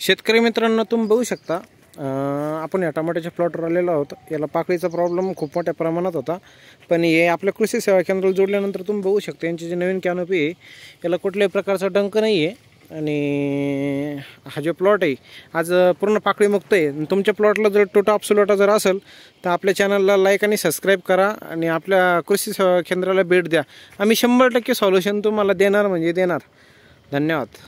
शेतकरी मित्रांनो तुम्ही बघू शकता आपण या टमाट्याच्या प्लॉटवर आलेलो आहोत. याला पाकळीचा प्रॉब्लेम खूप मोठ्या प्रमाणात होता. पण हे आपल्या कृषी सेवा केंद्राला जोडल्यानंतर तुम्ही बघू शकता यांची जी नवीन कॅनोपी आहे याला कुठल्याही प्रकारचा डंक नाही आहे आणि हा जो प्लॉट आहे आज पूर्ण पाकळीमुक्त आहे. आणि तुमच्या प्लॉटला जर टोटा अपसुलोटा जर असेल तर आपल्या चॅनलला लाईक आणि सबस्क्राईब करा आणि आपल्या कृषी सेवा केंद्राला भेट द्या. आम्ही शंभर टक्के सॉल्युशन तुम्हाला देणार म्हणजे देणार. धन्यवाद.